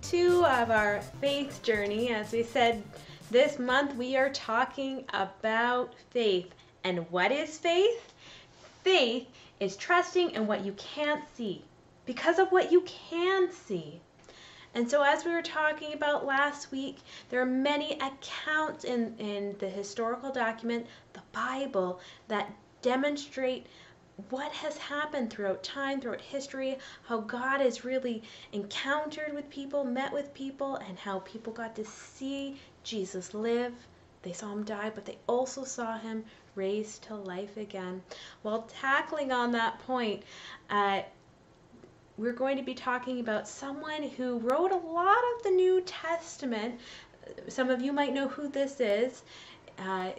two of our faith journey. As we said, this month we are talking about faith. And what is faith? Faith is trusting in what you can't see because of what you can see. And so, as we were talking about last week, there are many accounts in, in the historical document, the Bible, that demonstrate what has happened throughout time, throughout history, how God has really encountered with people, met with people, and how people got to see Jesus live. They saw him die, but they also saw him raised to life again. While tackling on that point, uh, we're going to be talking about someone who wrote a lot of the New Testament. Some of you might know who this is. Uh,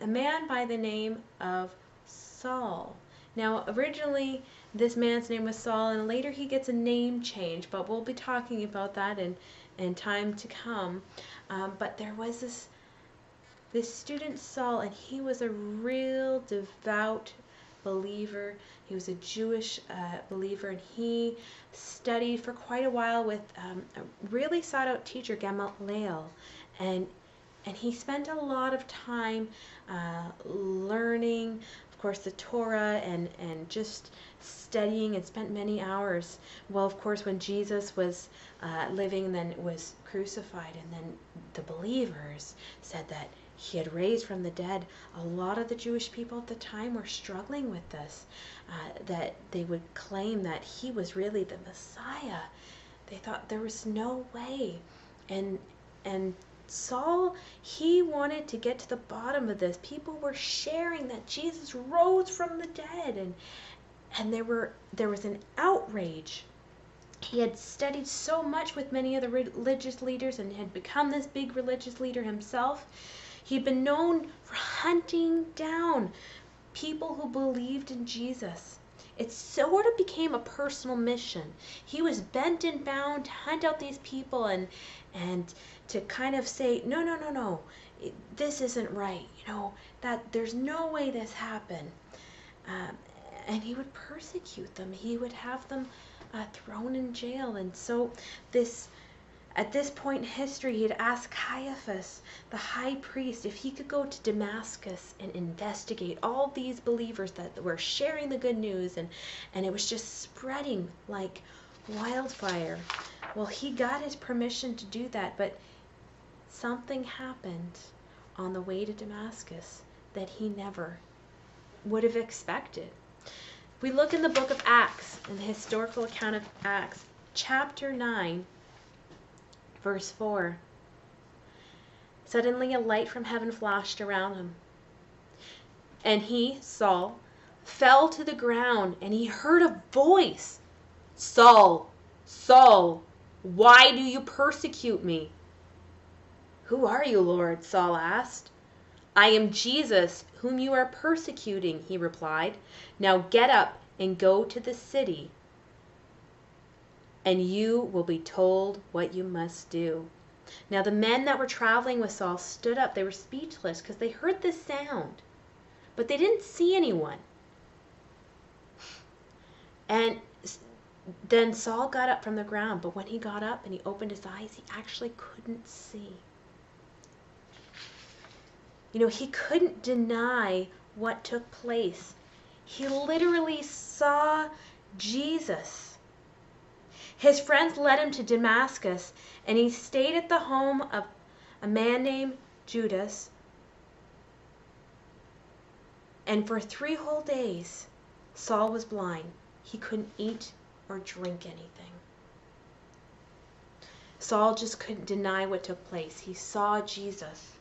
a man by the name of Saul. Now, originally, this man's name was Saul, and later he gets a name change, but we'll be talking about that in, in time to come. Um, but there was this this student Saul, and he was a real devout believer. He was a Jewish uh, believer, and he studied for quite a while with um, a really sought out teacher, Gamaliel. And, and he spent a lot of time uh, learning, course, the Torah and, and just studying and spent many hours. Well, of course, when Jesus was uh, living, then was crucified, and then the believers said that he had raised from the dead. A lot of the Jewish people at the time were struggling with this, uh, that they would claim that he was really the Messiah. They thought there was no way. And, and Saul, he wanted to get to the bottom of this. People were sharing that Jesus rose from the dead, and, and there, were, there was an outrage he had studied so much with many of the religious leaders and had become this big religious leader himself He'd been known for hunting down people who believed in Jesus. It sort of became a personal mission. He was bent and bound to hunt out these people and and to kind of say, no, no, no, no, this isn't right. You know that there's no way this happened. Um, and he would persecute them. He would have them uh, thrown in jail. And so this at this point in history, he'd asked Caiaphas, the high priest, if he could go to Damascus and investigate all these believers that were sharing the good news, and, and it was just spreading like wildfire. Well, he got his permission to do that, but something happened on the way to Damascus that he never would have expected. We look in the book of Acts, in the historical account of Acts, chapter 9 Verse 4 Suddenly a light from heaven flashed around him. And he, Saul, fell to the ground, and he heard a voice Saul, Saul, why do you persecute me? Who are you, Lord? Saul asked. I am Jesus, whom you are persecuting, he replied. Now get up and go to the city and you will be told what you must do. Now the men that were traveling with Saul stood up. They were speechless because they heard this sound, but they didn't see anyone. And then Saul got up from the ground, but when he got up and he opened his eyes, he actually couldn't see. You know, he couldn't deny what took place. He literally saw Jesus his friends led him to Damascus, and he stayed at the home of a man named Judas. And for three whole days, Saul was blind. He couldn't eat or drink anything. Saul just couldn't deny what took place. He saw Jesus.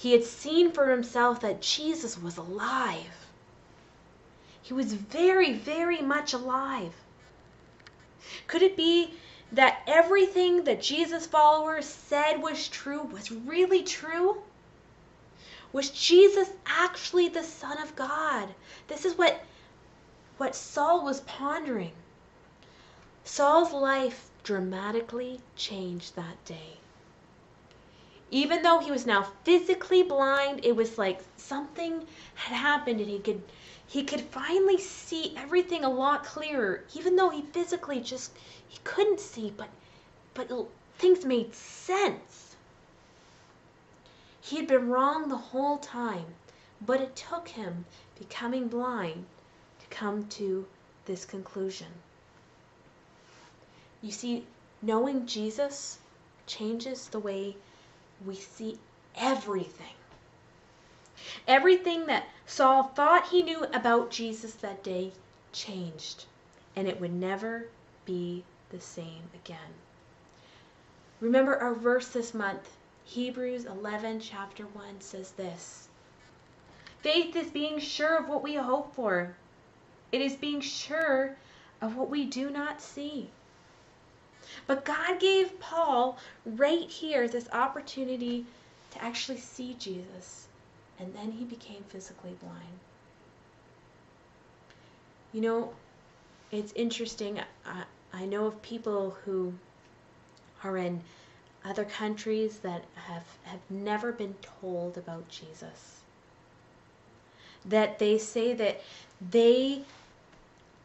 He had seen for himself that Jesus was alive. He was very, very much alive. Could it be that everything that Jesus' followers said was true was really true? Was Jesus actually the Son of God? This is what, what Saul was pondering. Saul's life dramatically changed that day. Even though he was now physically blind, it was like something had happened and he could he could finally see everything a lot clearer, even though he physically just he couldn't see, but but things made sense. He had been wrong the whole time, but it took him becoming blind to come to this conclusion. You see, knowing Jesus changes the way we see everything. Everything that Saul thought he knew about Jesus that day changed, and it would never be the same again. Remember our verse this month, Hebrews 11, chapter 1 says this Faith is being sure of what we hope for, it is being sure of what we do not see. But God gave Paul right here this opportunity to actually see Jesus, and then he became physically blind. You know, it's interesting. I, I know of people who are in other countries that have, have never been told about Jesus. That they say that they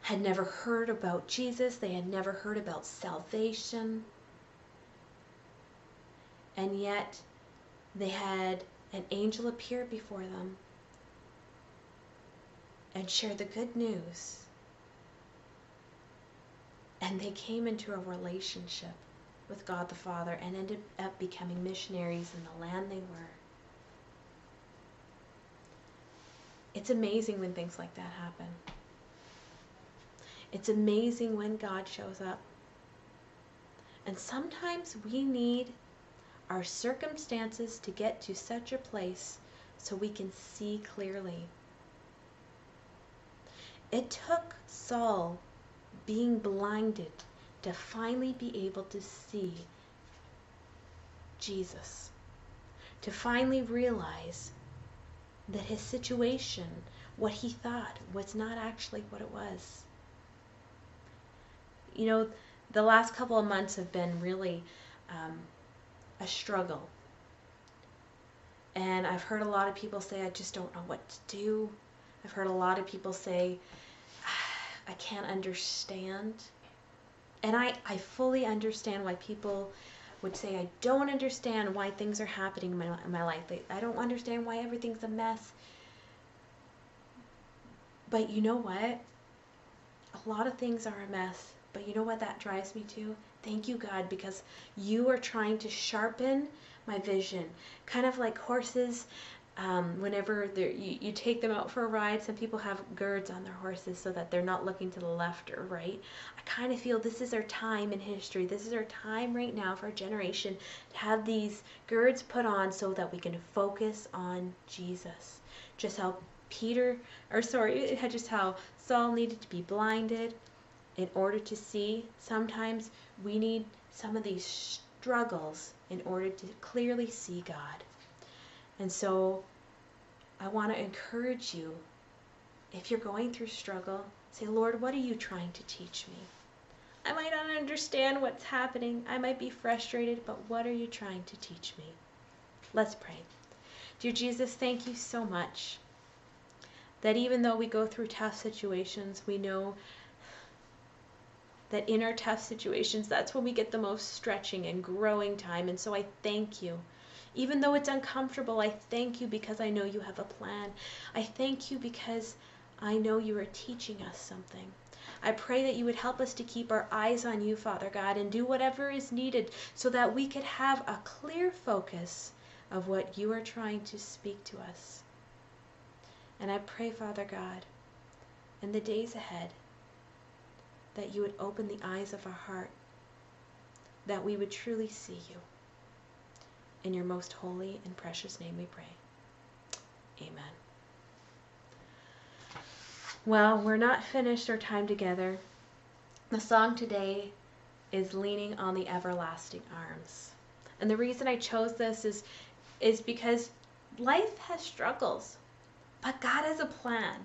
had never heard about Jesus, they had never heard about salvation, and yet they had an angel appear before them and share the good news. And they came into a relationship with God the Father and ended up becoming missionaries in the land they were. It's amazing when things like that happen. It's amazing when God shows up. And sometimes we need our circumstances to get to such a place so we can see clearly. It took Saul being blinded to finally be able to see Jesus, to finally realize that his situation, what he thought, was not actually what it was. You know, the last couple of months have been really um, a struggle. And I've heard a lot of people say, I just don't know what to do. I've heard a lot of people say, I can't understand. And I, I fully understand why people would say, I don't understand why things are happening in my, in my life. I don't understand why everything's a mess. But you know what? A lot of things are a mess. But you know what that drives me to? Thank you, God, because you are trying to sharpen my vision. Kind of like horses, um, whenever you, you take them out for a ride, some people have girds on their horses so that they're not looking to the left or right. I kind of feel this is our time in history. This is our time right now for our generation to have these girds put on so that we can focus on Jesus. Just how Peter, or sorry, just how Saul needed to be blinded in order to see, sometimes we need some of these struggles in order to clearly see God. And so I want to encourage you if you're going through struggle, say, Lord, what are you trying to teach me? I might not understand what's happening. I might be frustrated, but what are you trying to teach me? Let's pray. Dear Jesus, thank you so much that even though we go through tough situations, we know that in our tough situations, that's when we get the most stretching and growing time. And so I thank you. Even though it's uncomfortable, I thank you because I know you have a plan. I thank you because I know you are teaching us something. I pray that you would help us to keep our eyes on you, Father God, and do whatever is needed so that we could have a clear focus of what you are trying to speak to us. And I pray, Father God, in the days ahead, that you would open the eyes of our heart, that we would truly see you. In your most holy and precious name we pray. Amen. Well, we're not finished our time together. The song today is Leaning on the Everlasting Arms. And the reason I chose this is, is because life has struggles, but God has a plan.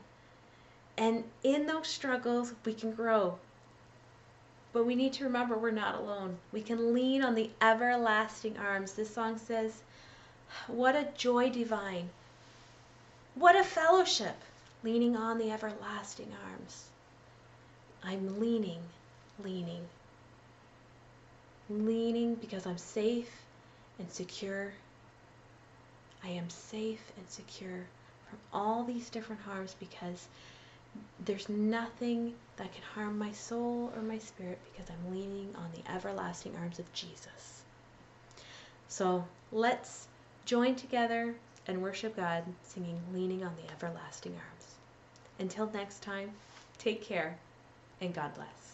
And in those struggles, we can grow. But we need to remember we're not alone. We can lean on the everlasting arms. This song says, What a joy divine! What a fellowship! Leaning on the everlasting arms. I'm leaning, leaning, leaning because I'm safe and secure. I am safe and secure from all these different harms because there's nothing that can harm my soul or my spirit because I'm leaning on the everlasting arms of Jesus. So let's join together and worship God, singing Leaning on the Everlasting Arms. Until next time, take care and God bless.